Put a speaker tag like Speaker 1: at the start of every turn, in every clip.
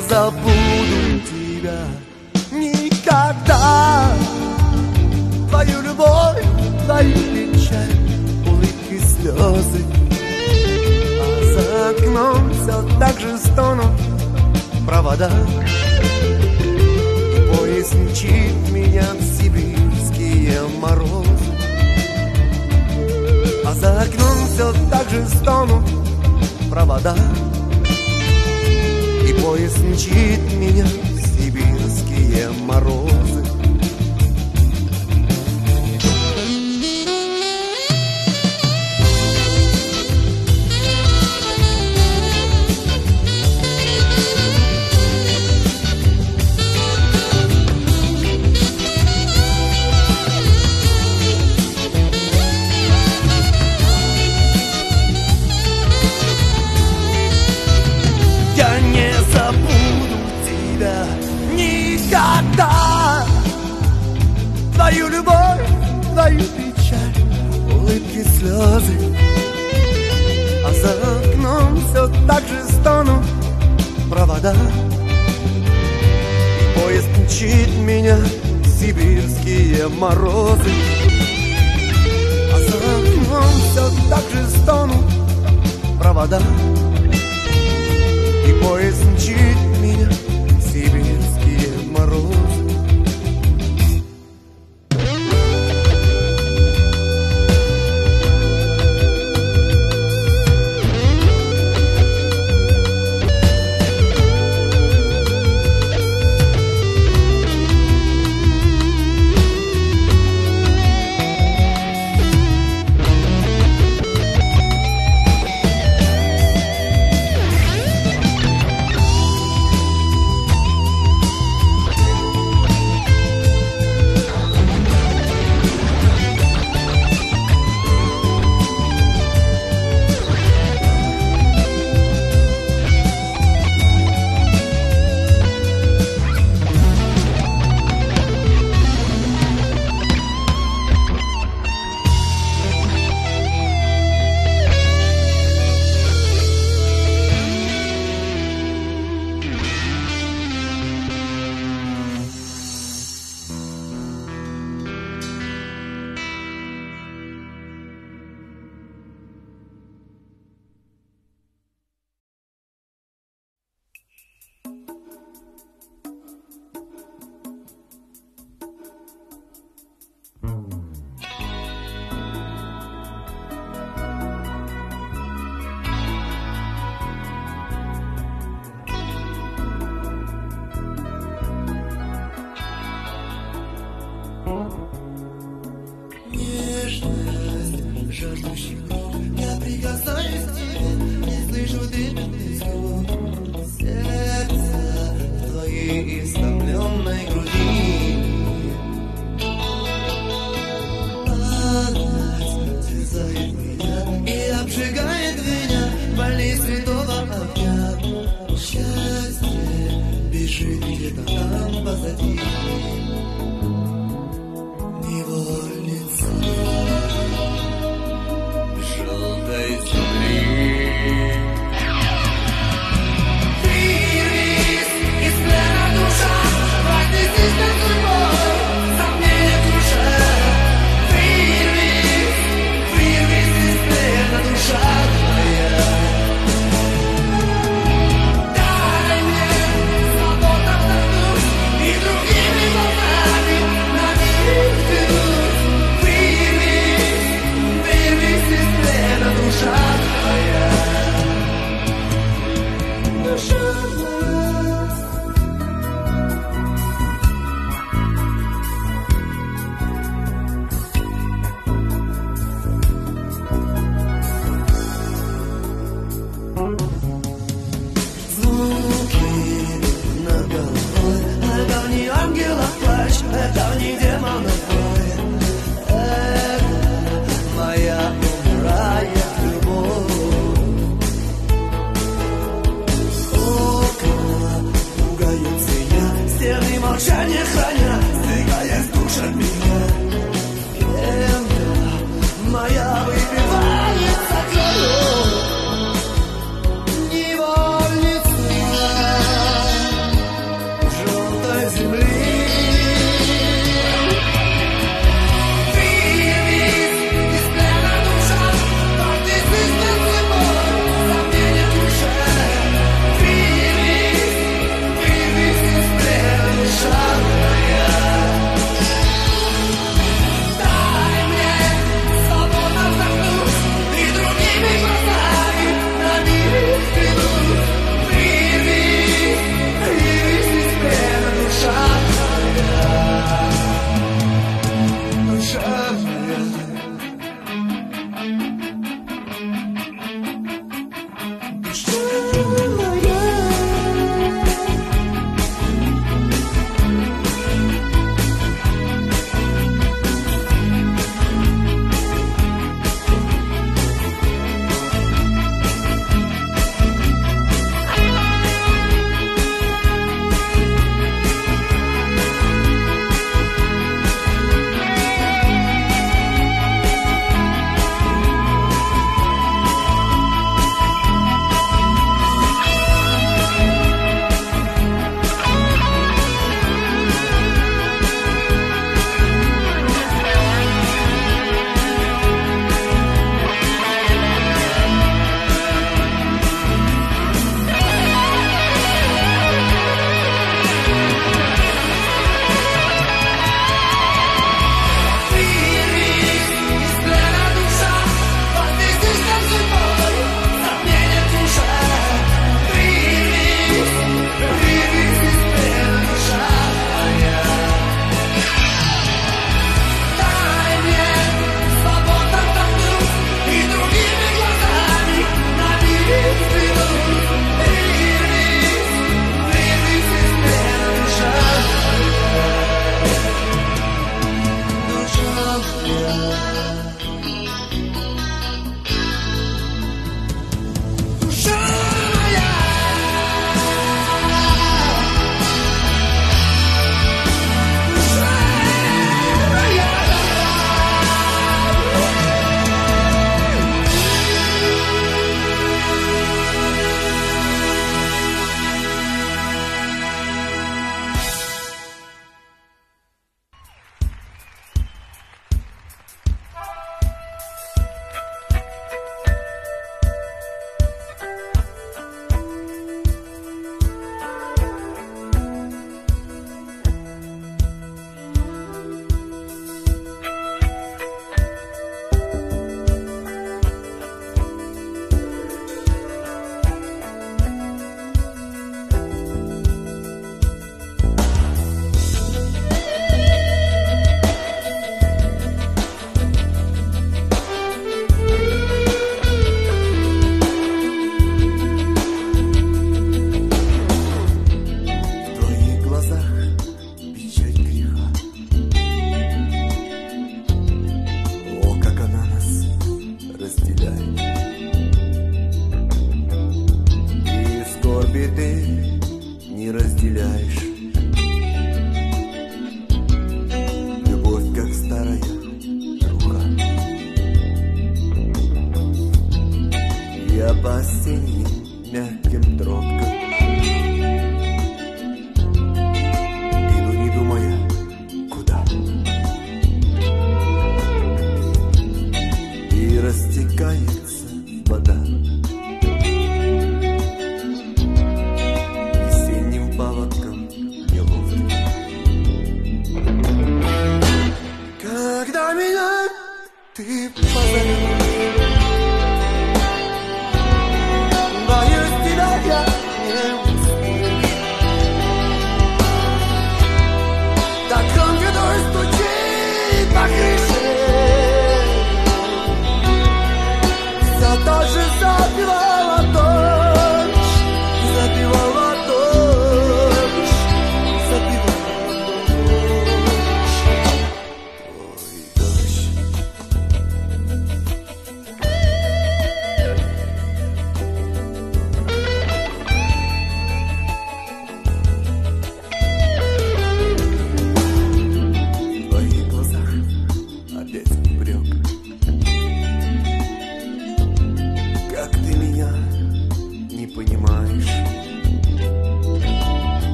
Speaker 1: забуду тебя никогда. Твою любовь, твою печаль, улыбки, слезы. А за окном все так же стонут провода. Поезд мчит меня в сибирские морозы. А за окном все так же стонут провода. Поезд мчит меня в сибирские морозы.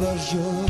Speaker 1: ever yours.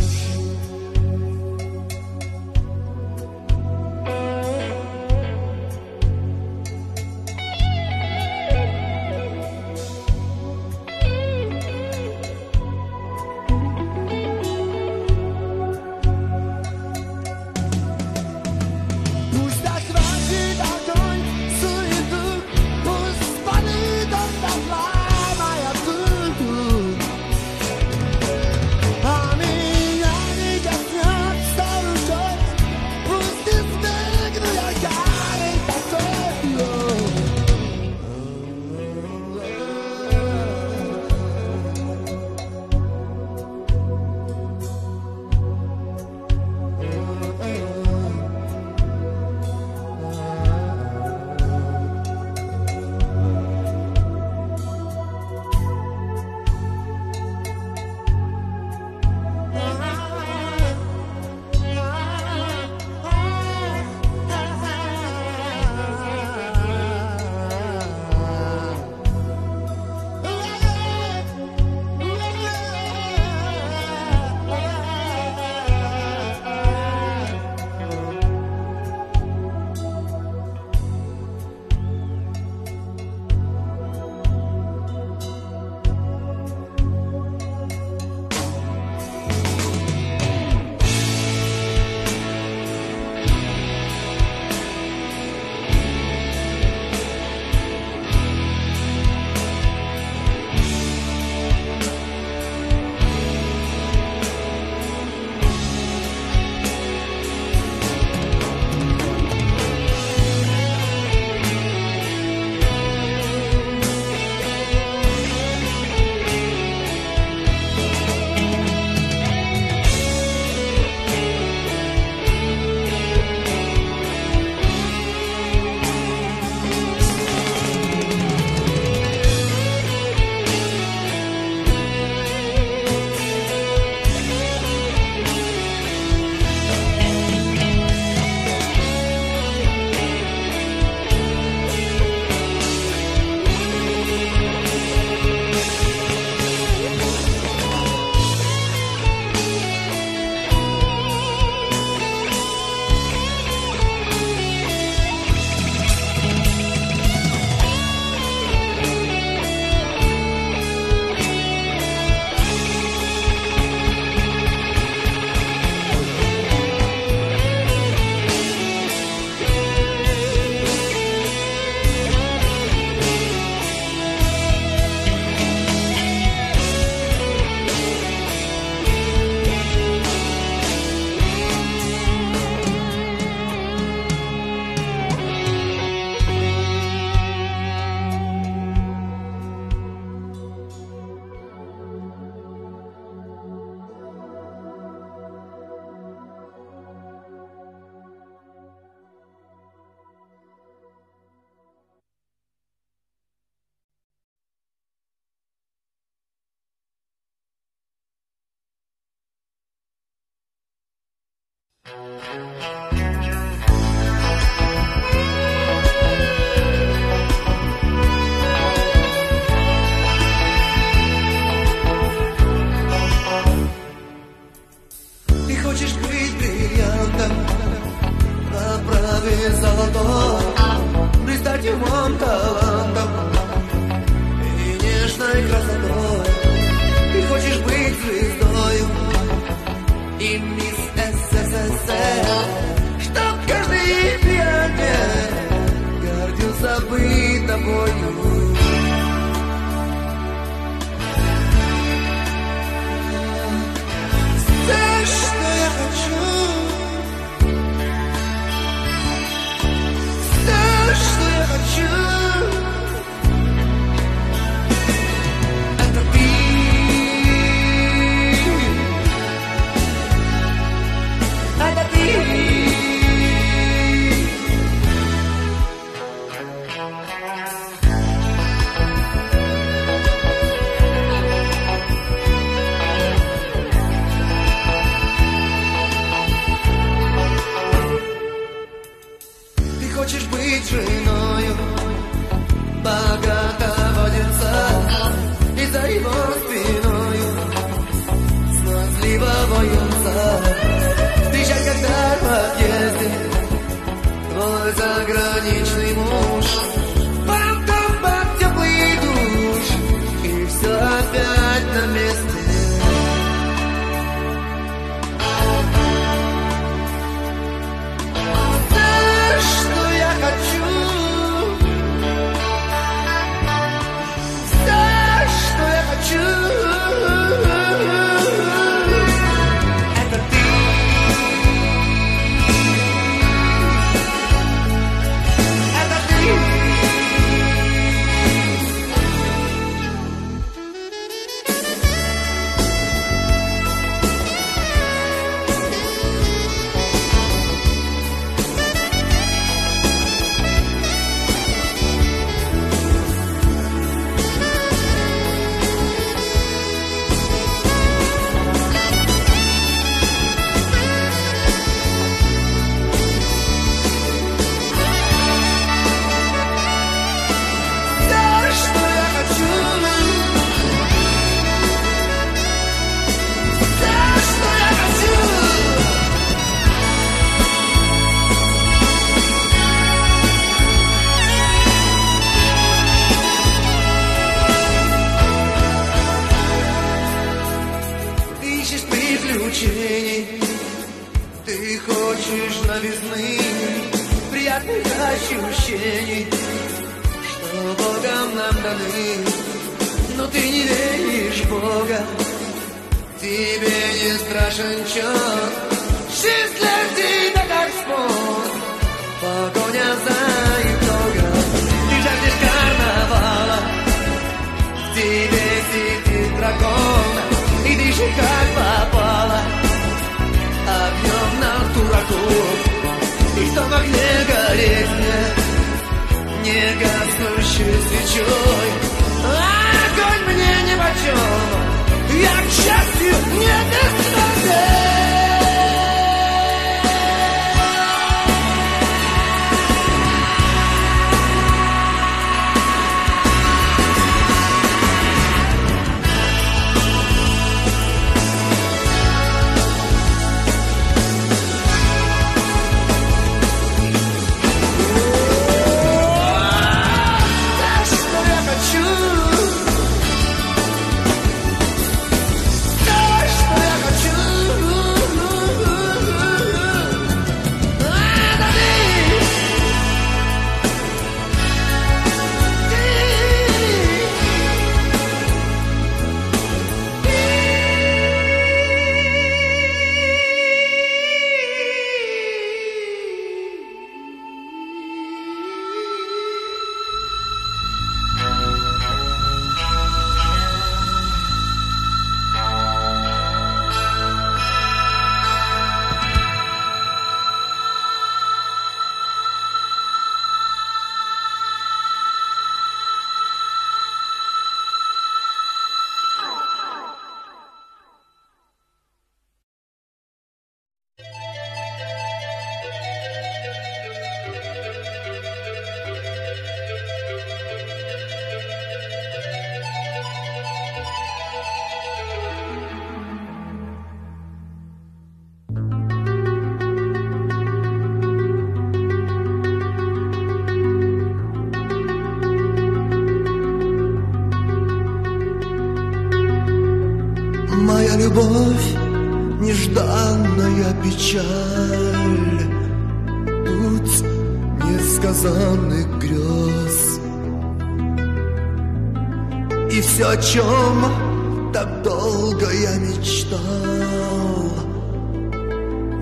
Speaker 1: Мечтал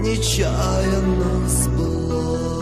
Speaker 1: Нечаянно сбылось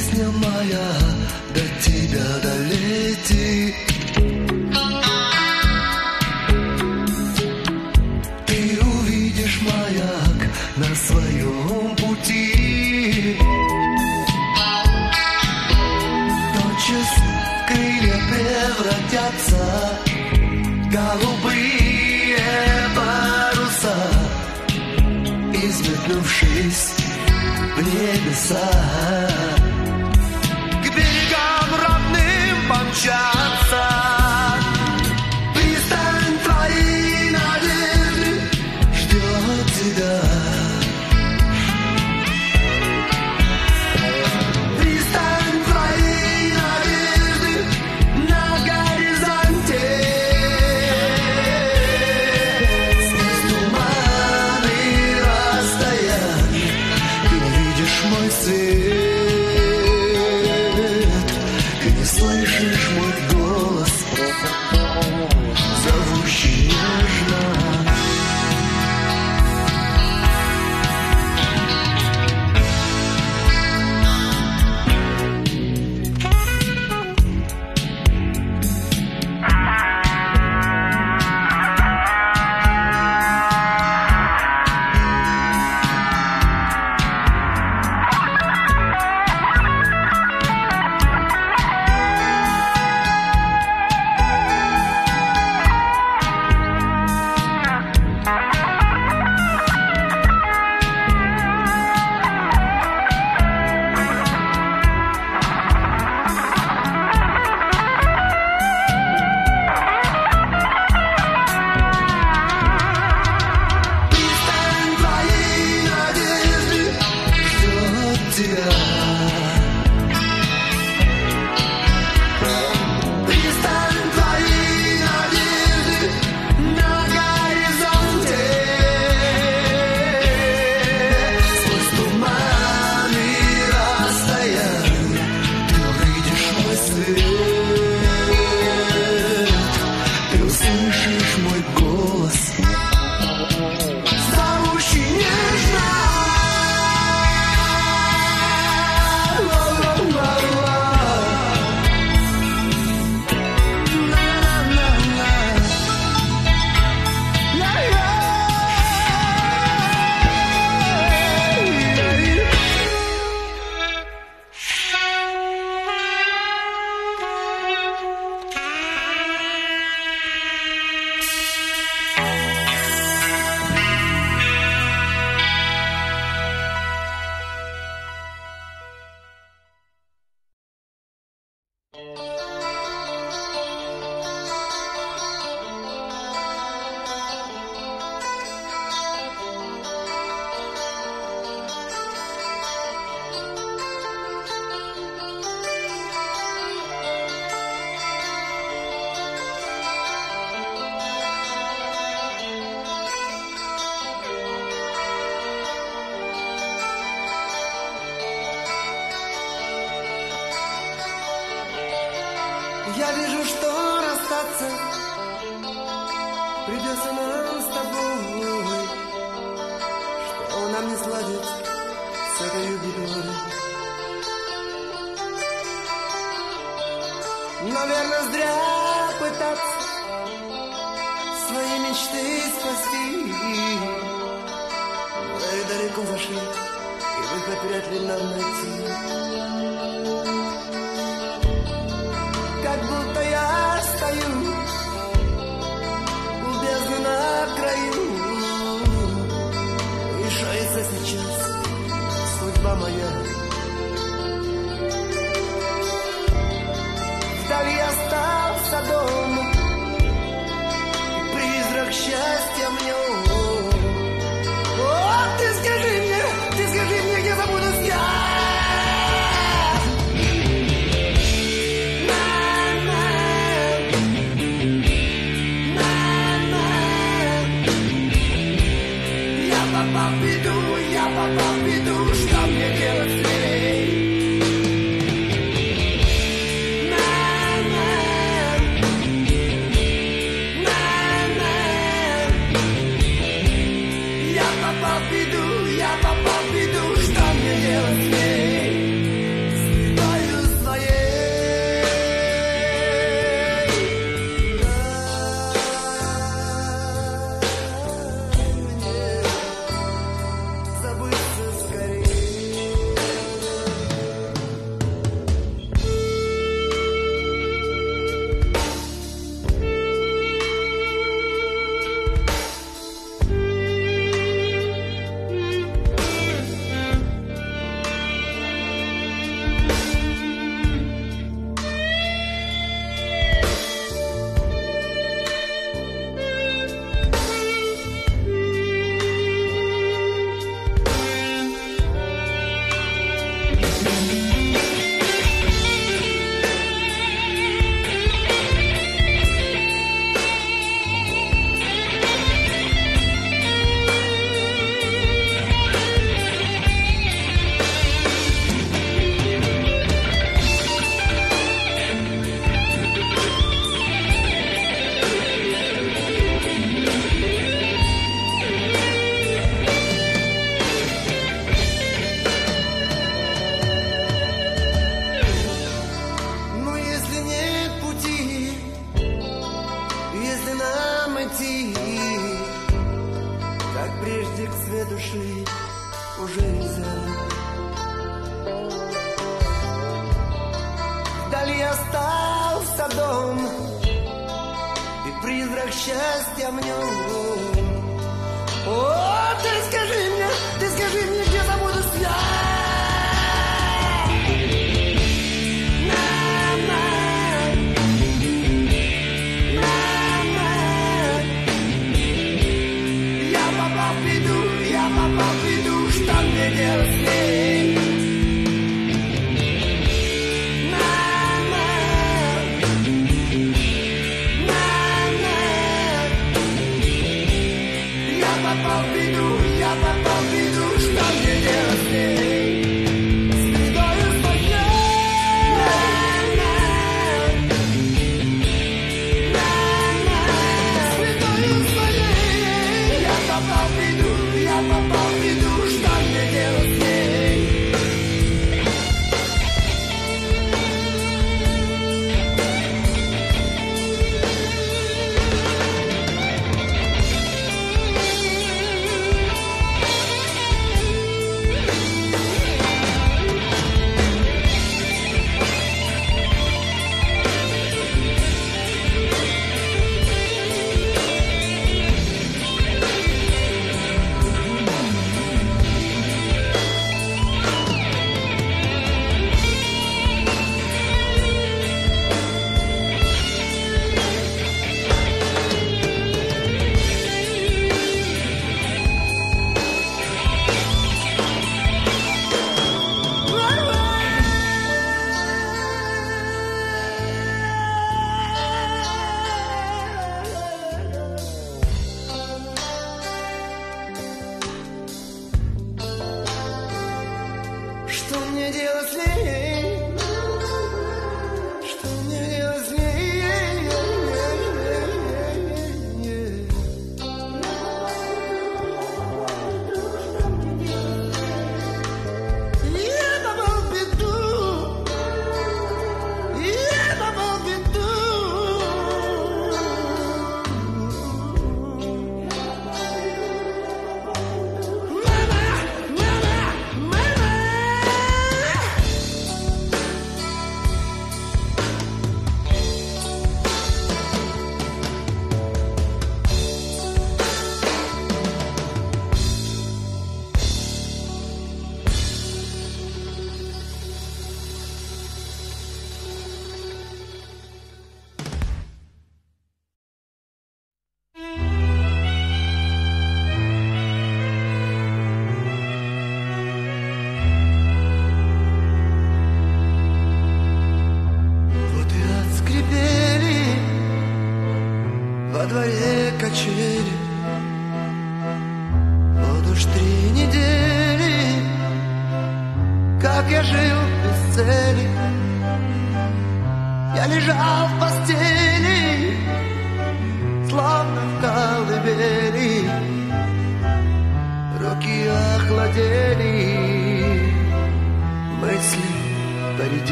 Speaker 1: Песня моя до тебя долетит Ты увидишь маяк на своем пути. Ночи в крылья превратятся Голубые паруса Изметнувшись в небеса. попал в беду, я попал в беду, что мне делать с ней?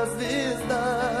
Speaker 1: minha vida.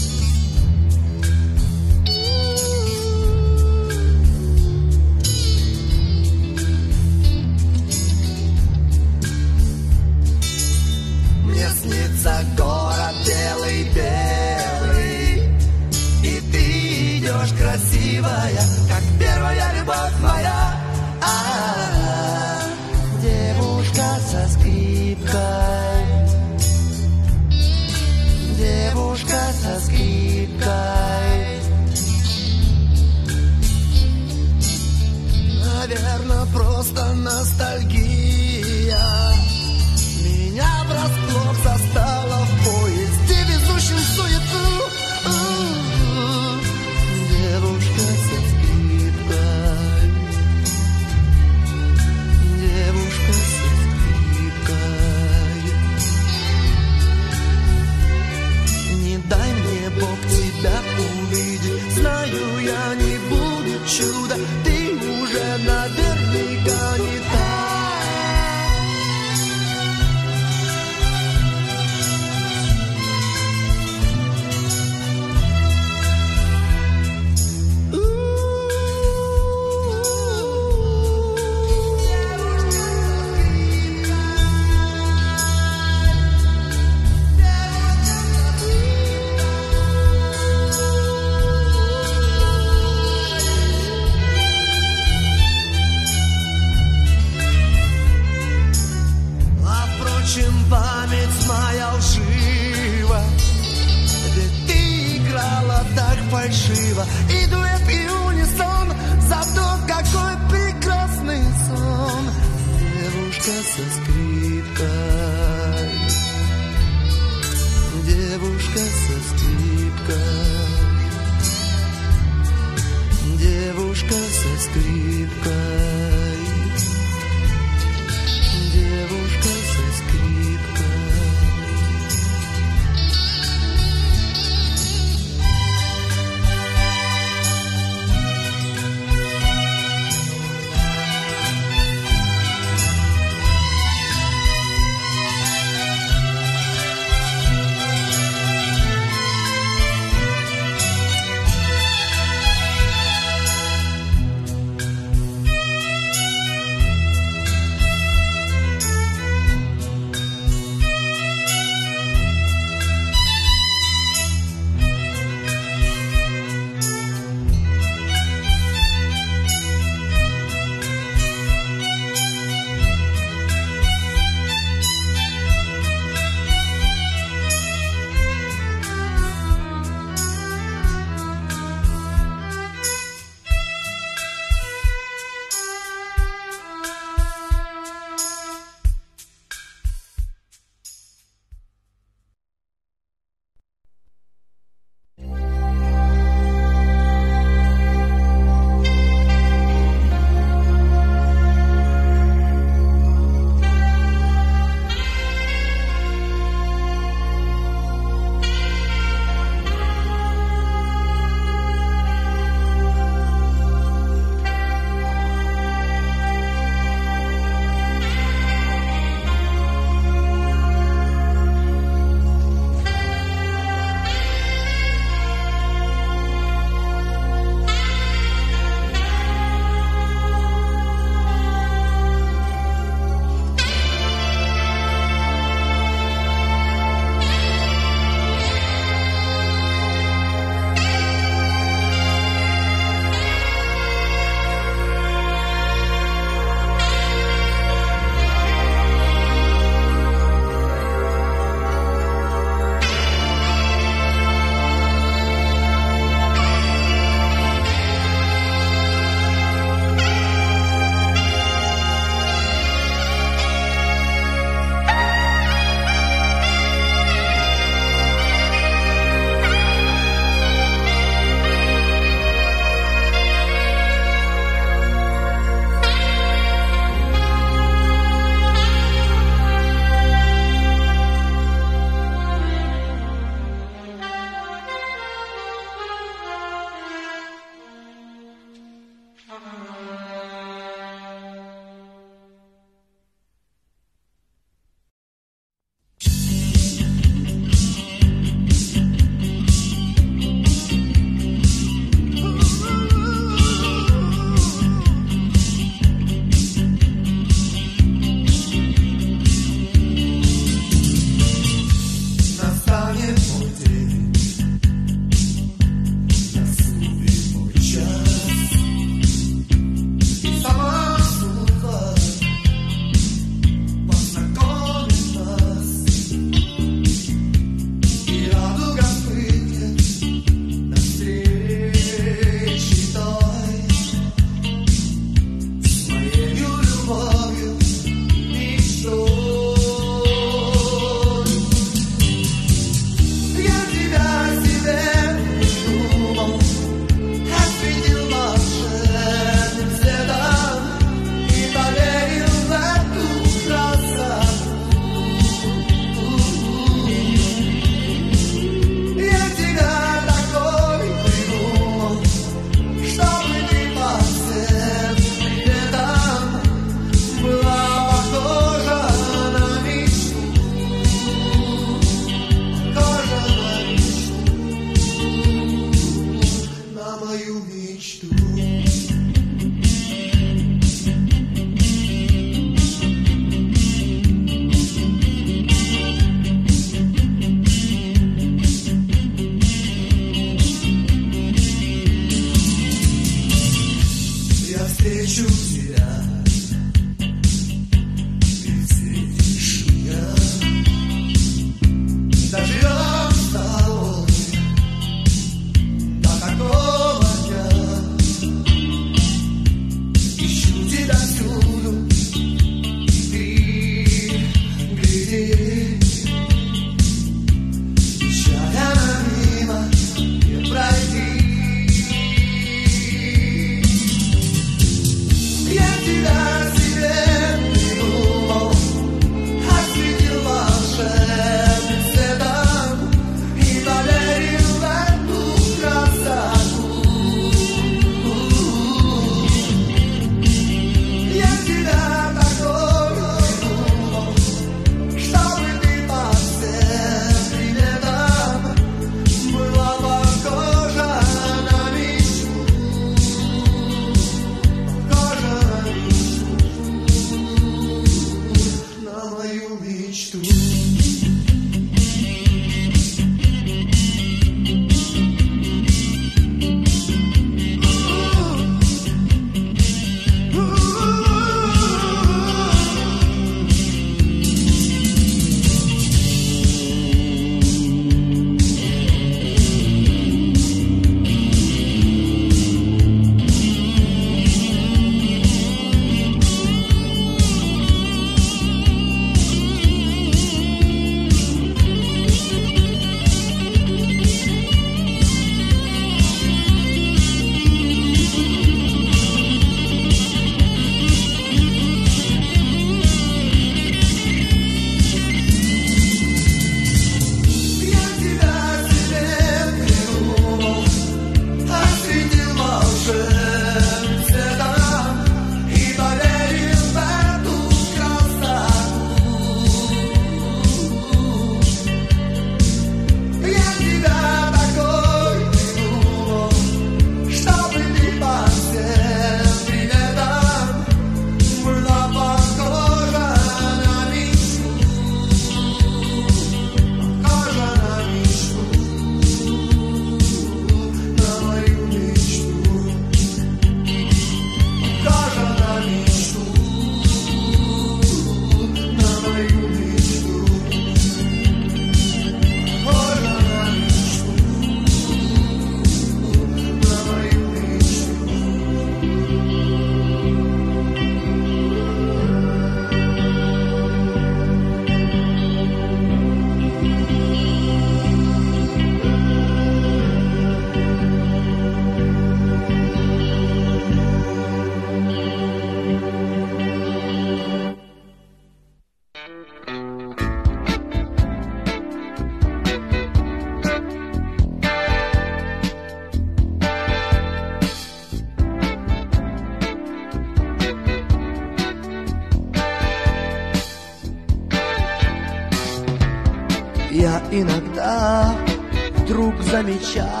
Speaker 1: shot.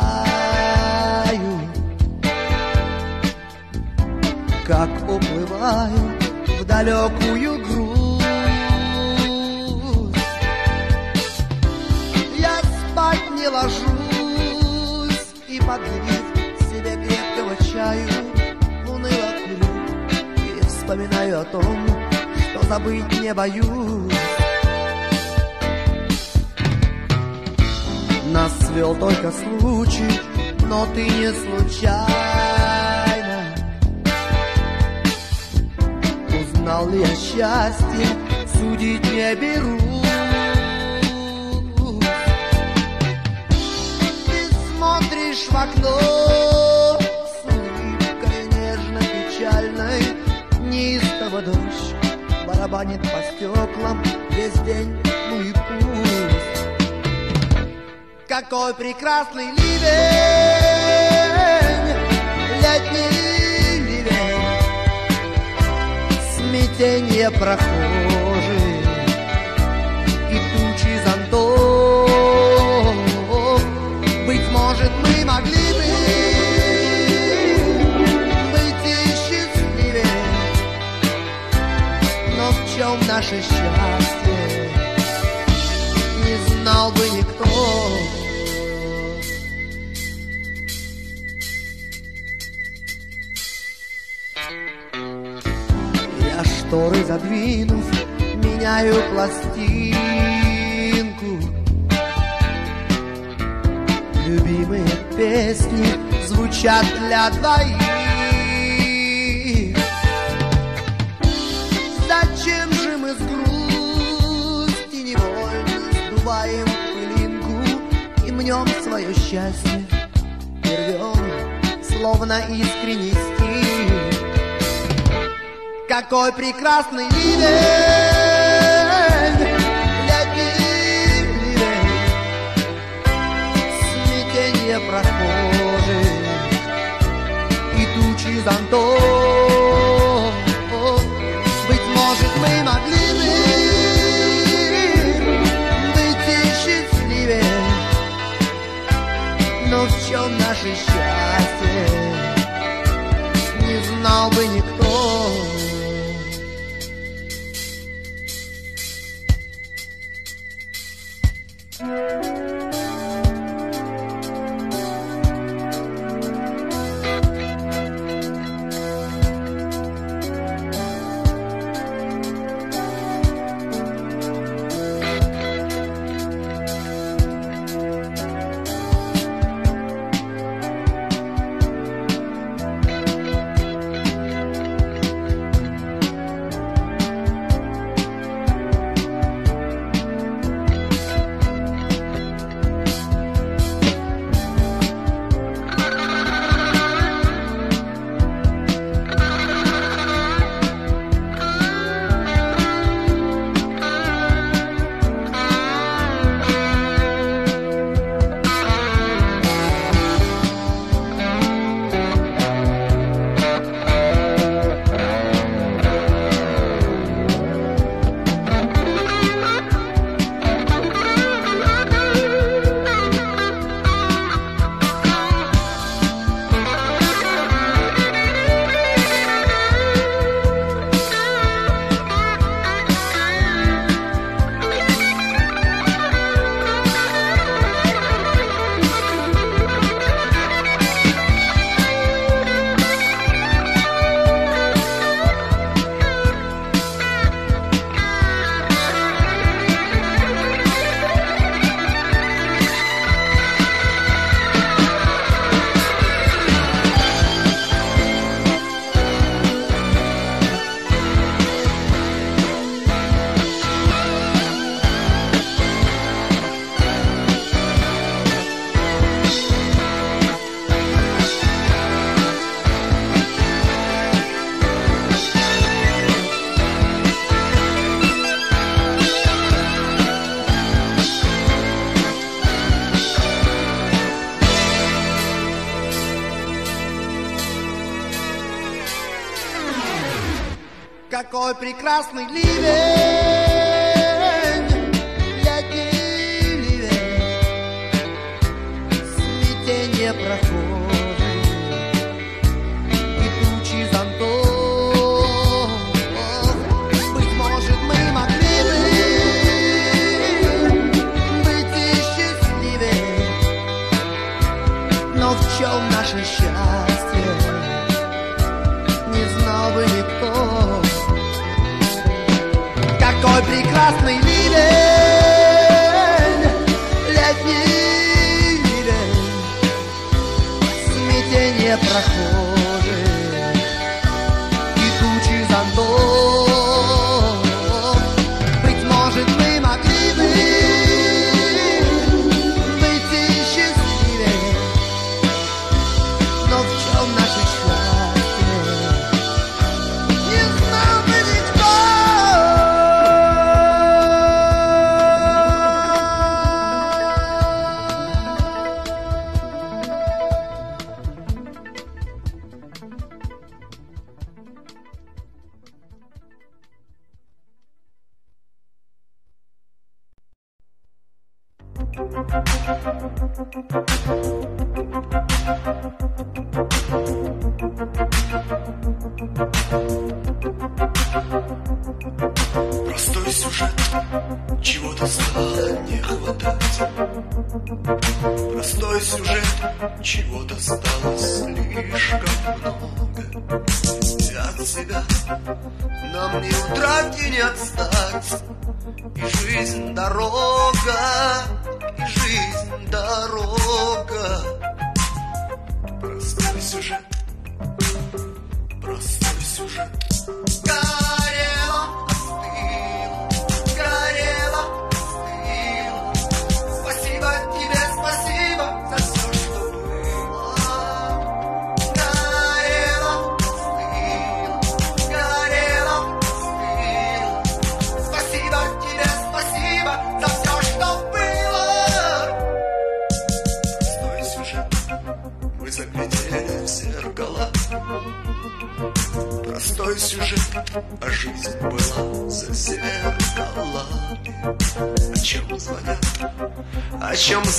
Speaker 1: Может, мы могли бы быть и счастливее, но в чем наше счастье? Не знал бы никто. прекрасный
Speaker 2: Ливер.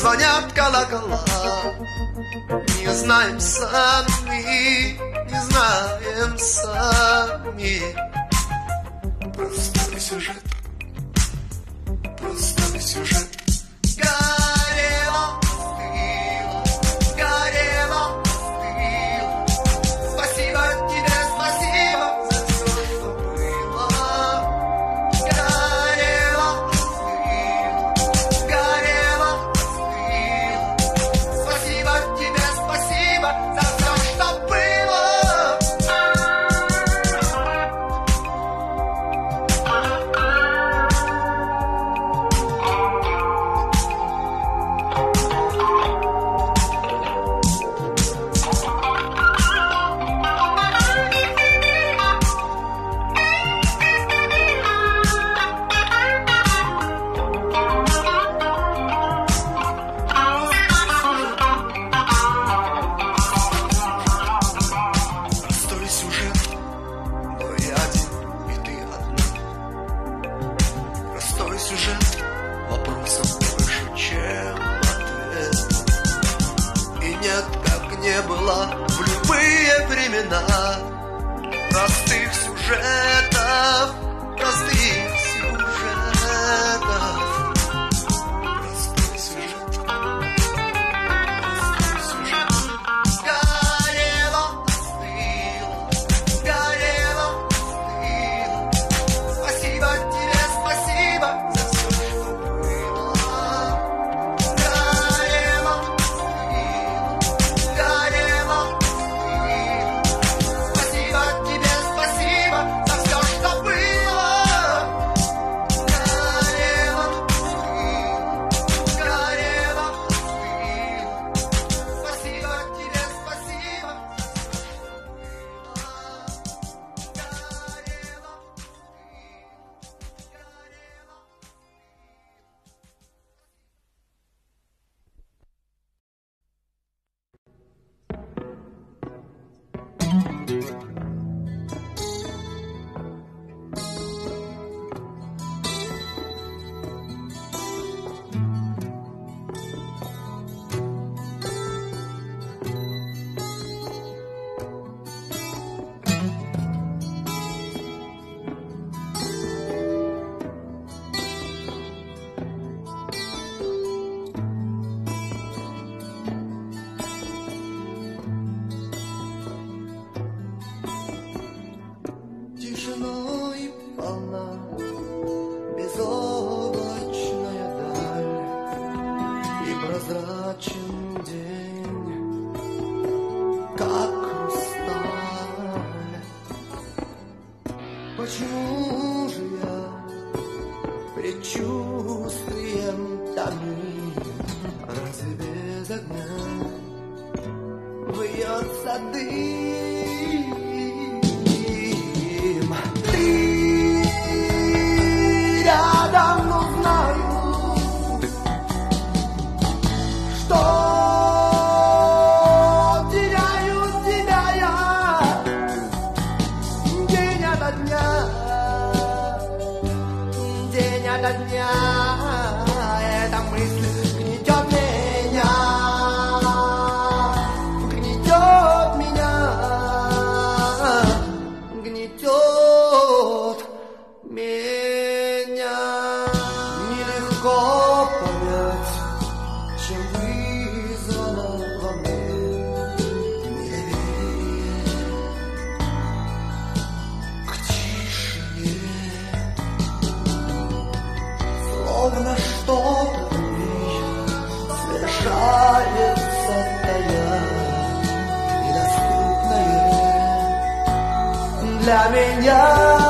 Speaker 2: Звонят колокола? Не знаем сами, не знаем сами.
Speaker 1: Словно что-то совершается тая, недоступное для меня.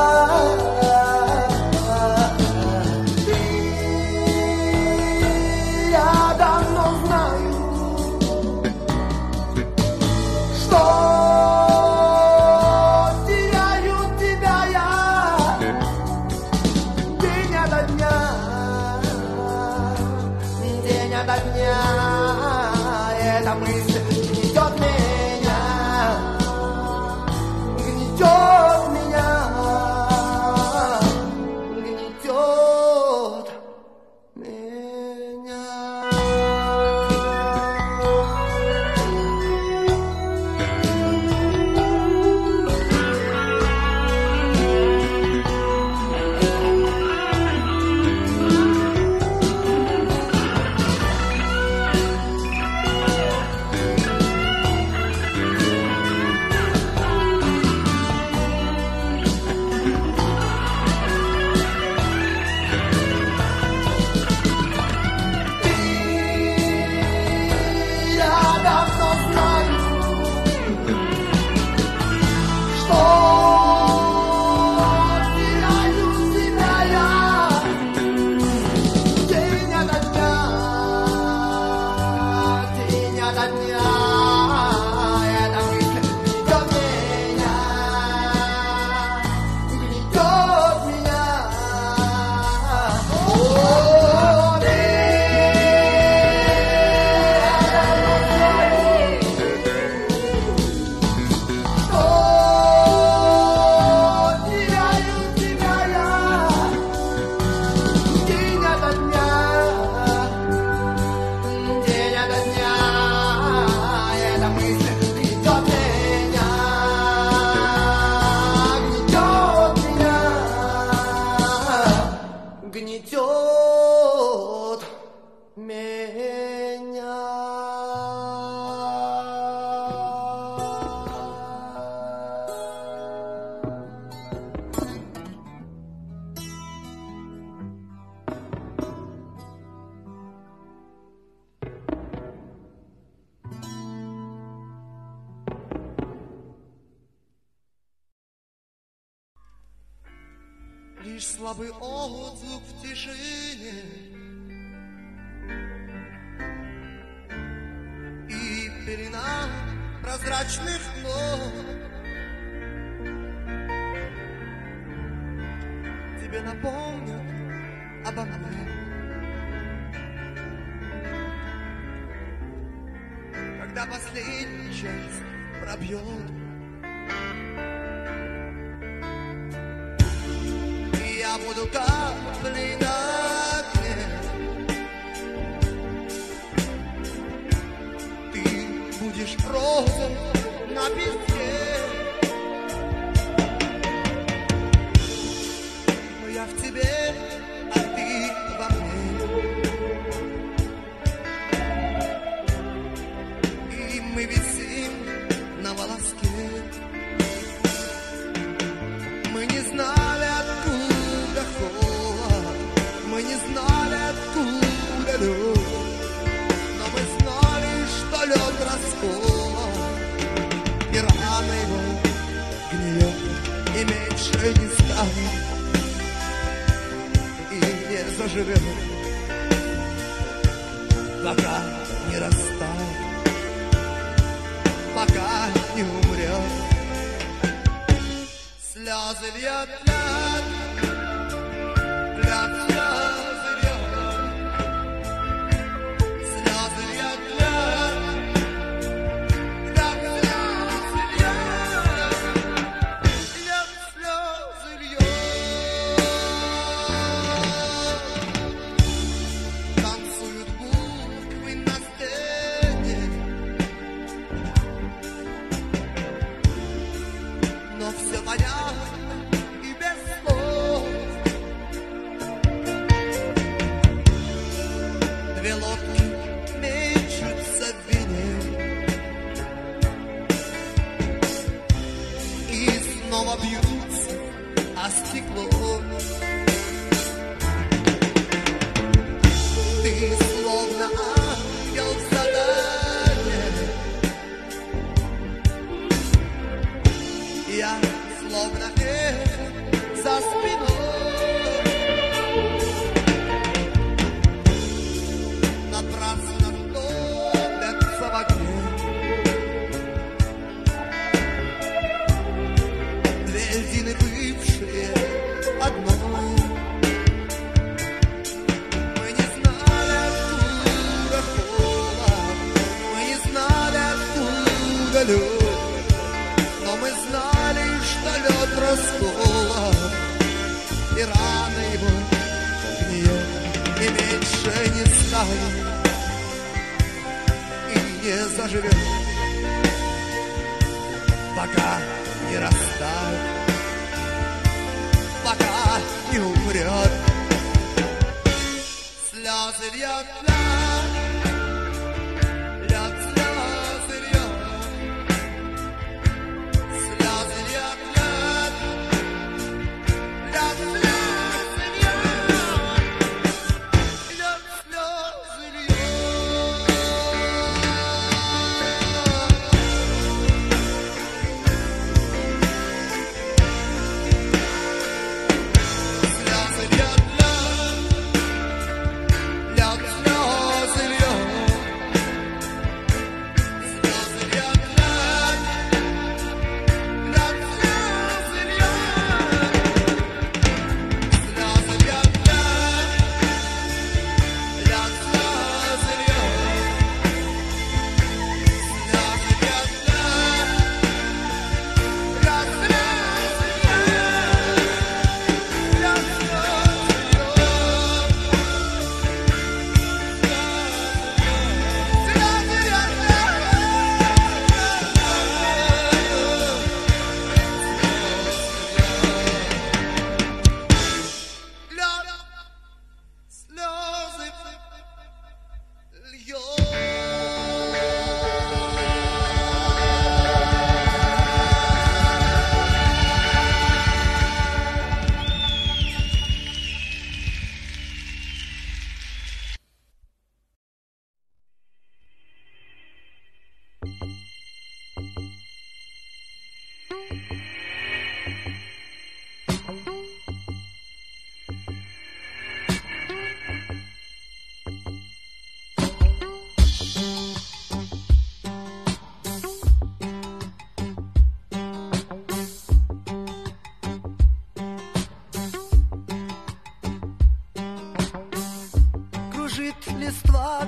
Speaker 1: hacia allá.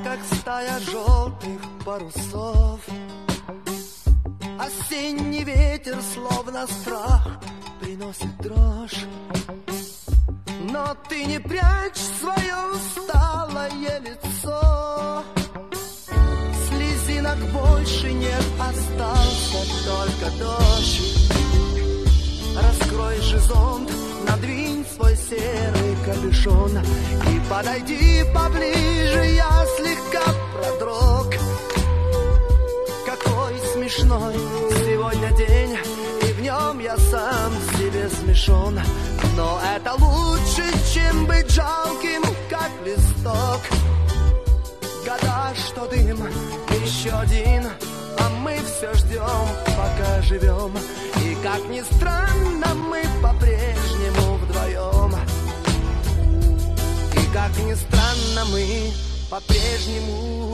Speaker 1: как стая желтых парусов. Осенний ветер словно строй странно, мы по-прежнему вдвоем. И как ни странно, мы по-прежнему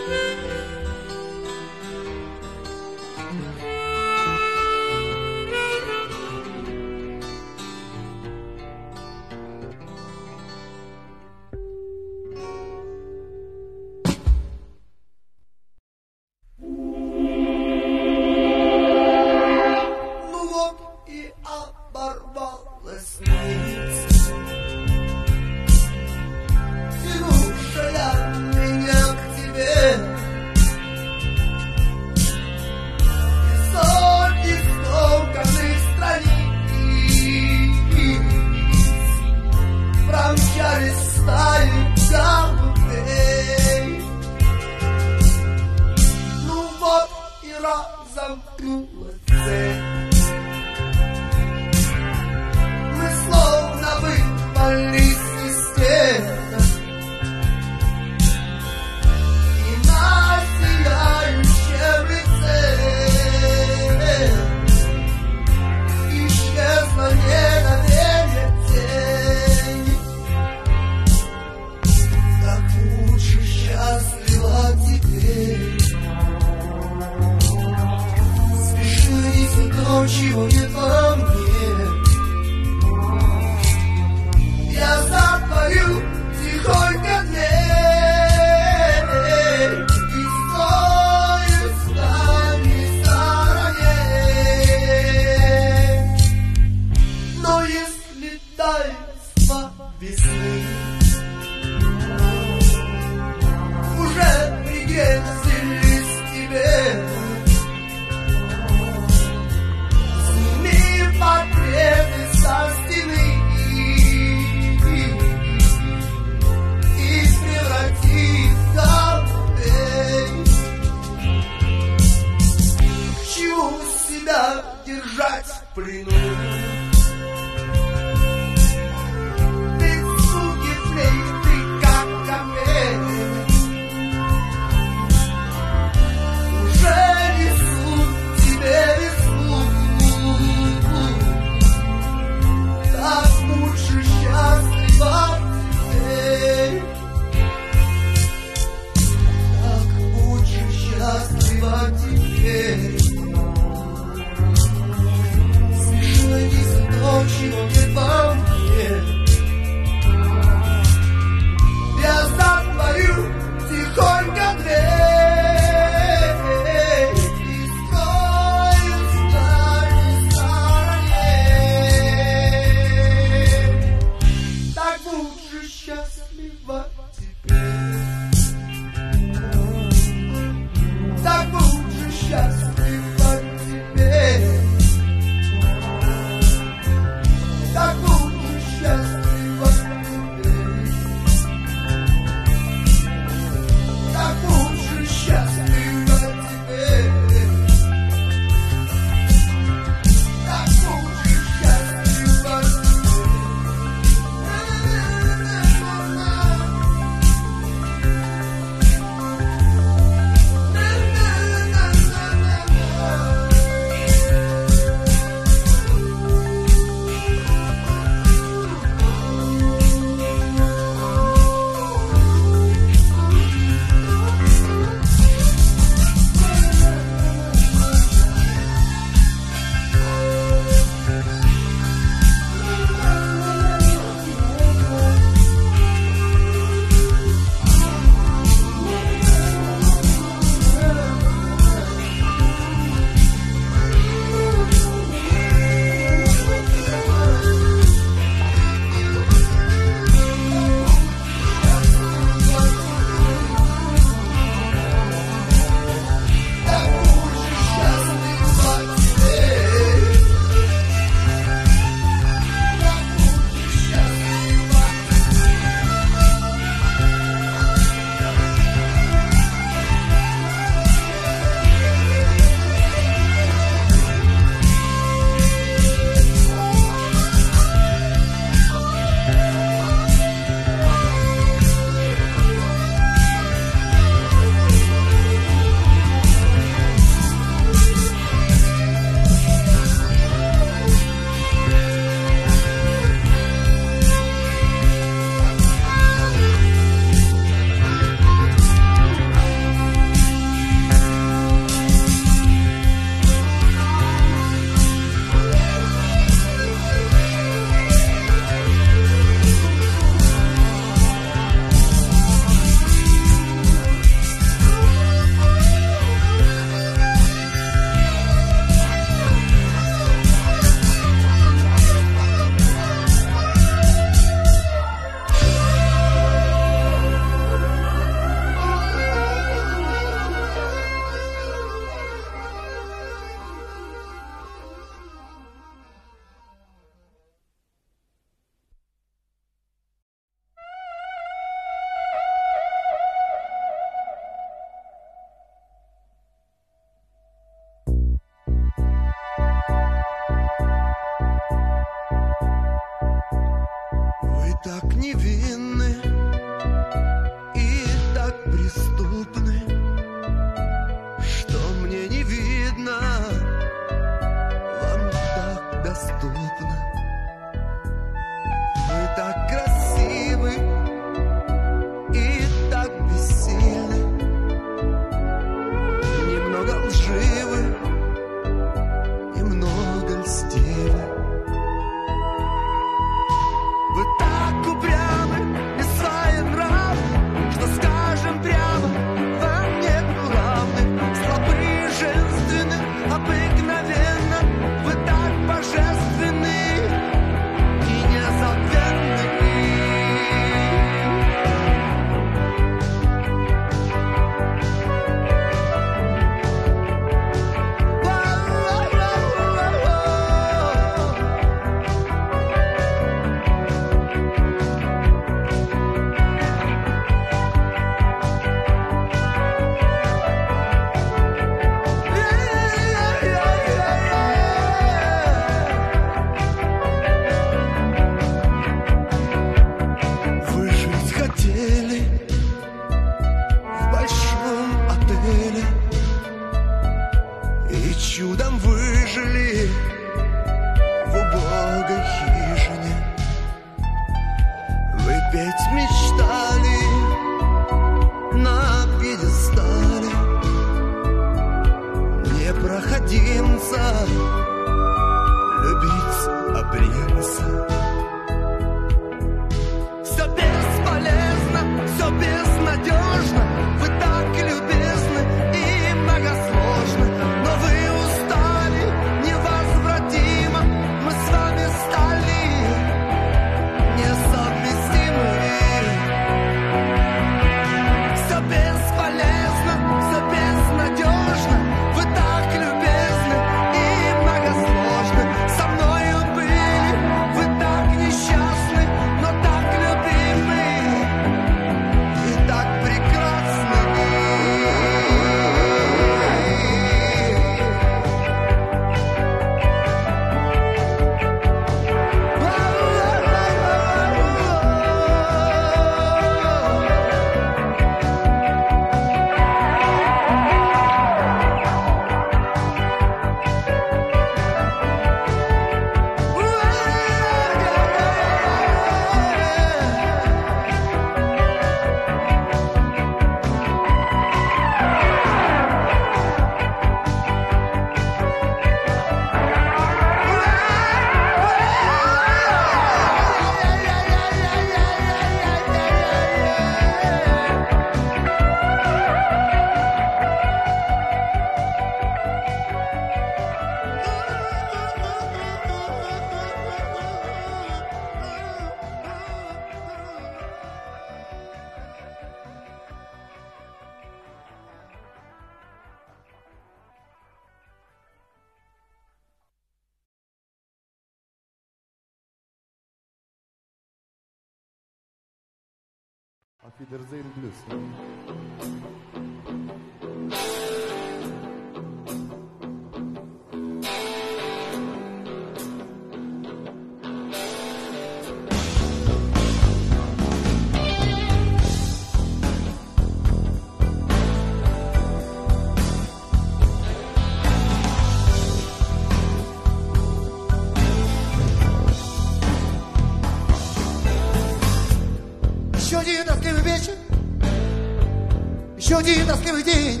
Speaker 1: escondidas que me diz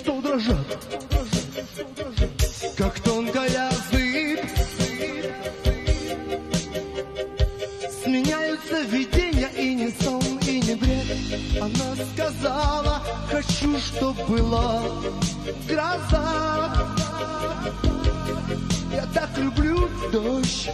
Speaker 1: что дрожат, как тонкая зыб. Сменяются видения и не сон, и не бред. Она сказала, хочу, чтоб была гроза. Я так люблю дождь.